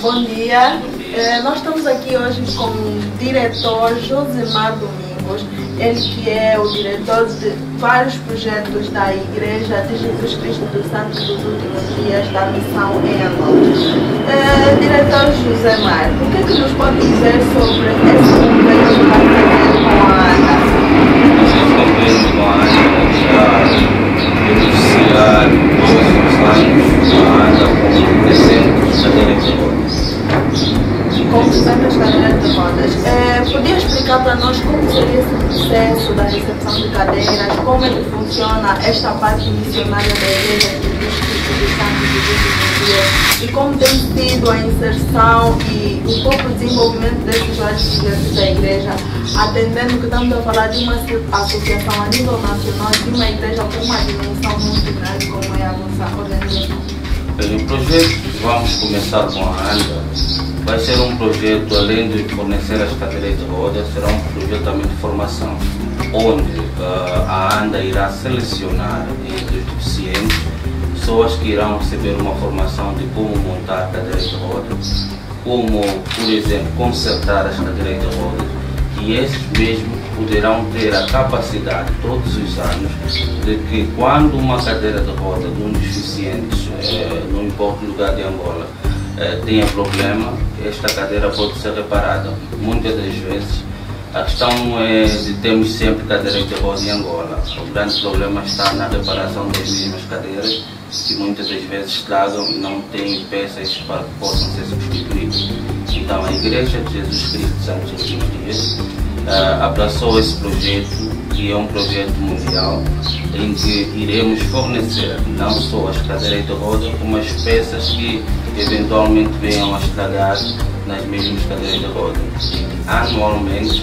Bom dia. Eh, nós estamos aqui hoje com o diretor Josemar Domingos, ele que é o diretor de vários projetos da Igreja de Jesus Cristo dos Santos dos Últimos Dias da Missão em Angola. Eh, diretor Josemar, o que, é que nos pode dizer sobre esse convênio que com a ANA? Esse convênio com a ANA já beneficiar todos os anos a ANA com 300 cadeiras de rodas. com 200 cadeiras de rodas. É, podia explicar para nós como seria esse processo da recepção de cadeiras, como que funciona esta parte missionária da Igreja de dos Santos dos últimos dias e como tem sido a inserção e o próprio desenvolvimento desses projetos da Igreja, atendendo que estamos a falar de uma associação a nível nacional, de uma igreja com uma dimensão muito grande como é a nossa organização. Bem, o projeto que vamos começar com a ANDA vai ser um projeto, além de fornecer as cadeiras de rodas, será um projeto também de formação, onde uh, a ANDA irá selecionar entre os deficientes pessoas que irão receber uma formação de como montar cadeiras de rodas, como, por exemplo, consertar as cadeiras de rodas, e esses mesmos poderão ter a capacidade todos os anos de que quando uma cadeira de roda de um deficiente, eh, não importa o lugar de Angola, eh, tenha problema, esta cadeira pode ser reparada. Muitas das vezes a questão é de termos sempre cadeiras de roda em Angola. O grande problema está na reparação das mesmas cadeiras, que muitas das vezes estragam e não têm peças para que possam ser substituídas. Então a Igreja de Jesus Cristo Santos Últimos Dias uh, abraçou esse projeto, que é um projeto mundial, em que iremos fornecer não só as cadeiras de roda, como as peças que eventualmente venham a estragar nas mesmas cadeiras de roda. Anualmente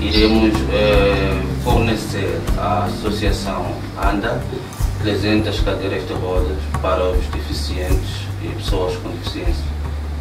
iremos uh, fornecer à Associação ANDA 300 cadeiras de rodas para os deficientes e pessoas com deficiência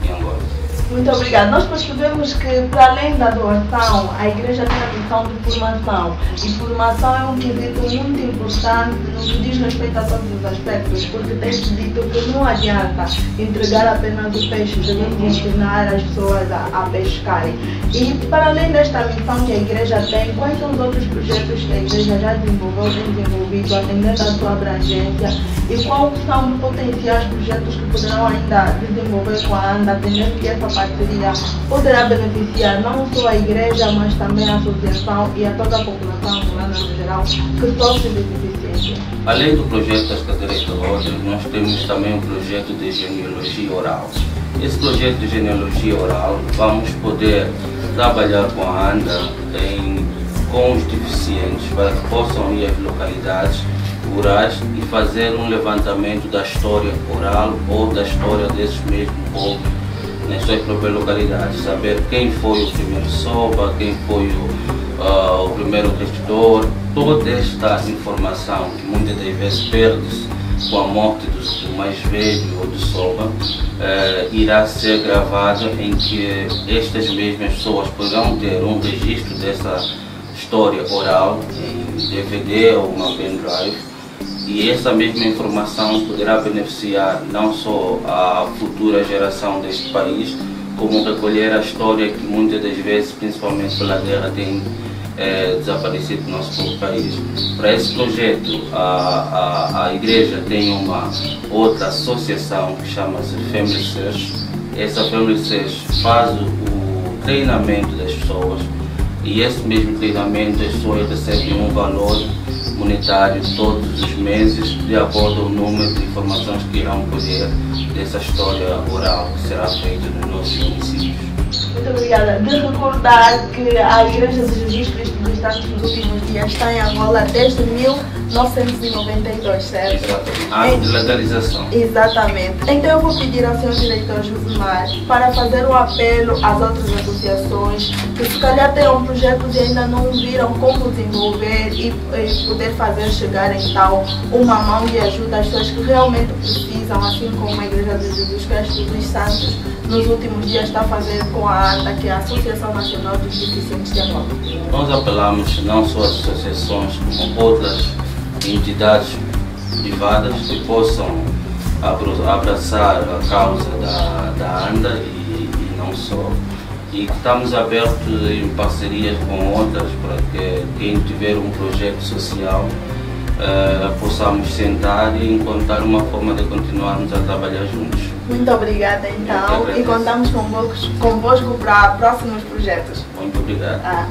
em Angola. Muito obrigada. Nós percebemos que, para além da doação, a igreja tem a missão de formação. E formação é um quesito muito importante no que diz respeito a todos os aspectos, porque tem-se dito que não adianta entregar apenas o peixe, devemos ensinar as pessoas a, a pescarem. E, para além desta missão que a igreja tem, quais são os outros projetos que a igreja já desenvolveu, desenvolvido, atendendo à sua abrangência? E quais são os potenciais projetos que poderão ainda desenvolver com a ANDA, atendendo que essa parceria poderá beneficiar não só a igreja, mas também a associação e a toda a população angolana no geral que sofre de deficiência. Além do projeto das cadeiras de rodas, nós temos também um projeto de genealogia oral. Esse projeto de genealogia oral, vamos poder trabalhar com a ANDA em, com os deficientes para que possam ir às localidades rurais e fazer um levantamento da história oral ou da história desses mesmos povos nas suas próprias localidades, saber quem foi o primeiro soba, quem foi o, uh, o primeiro testador, toda esta informação que muitas das vezes perde-se com a morte do, mais velho ou do soba, uh, irá ser gravada em que estas mesmas pessoas poderão ter um registro dessa história oral em DVD ou uma pendrive e essa mesma informação poderá beneficiar não só a futura geração deste país, como recolher a história que muitas das vezes, principalmente pela guerra, tem é, desaparecido do nosso país. Para esse projeto, a, a, a igreja tem uma outra associação que chama-se Family Search. Essa Family Search faz o, treinamento das pessoas e esse mesmo treinamento as pessoas recebem um valor monetário todos os meses de acordo com o número de informações que irão colher dessa história oral que será feita nos nossos municípios. Muito obrigada. De recordar que a Igreja de Jesus Cristo dos Santos nos últimos dias está em Angola desde 1992, certo? Exatamente. Ano de legalização. Exatamente. Então eu vou pedir ao senhor diretor Josimar para fazer um apelo às outras associações que se calhar terão projetos e ainda não viram como desenvolver e, e poder fazer chegar então uma mão de ajuda às pessoas que realmente precisam, assim como a Igreja de Jesus Cristo dos Santos nos últimos dias está fazendo com a ANTA, que é a Associação Nacional dos Deficientes de Angola. Nós apelamos não só às associações, como outras entidades privadas que possam abraçar a causa da, da ANDA e, e não só. E estamos abertos em parcerias com outras para que quem tiver um projeto social uh, possamos sentar e encontrar uma forma de continuarmos a trabalhar juntos. Muito obrigada então e contamos convosco, convosco para próximos projetos. Muito obrigado. Ah.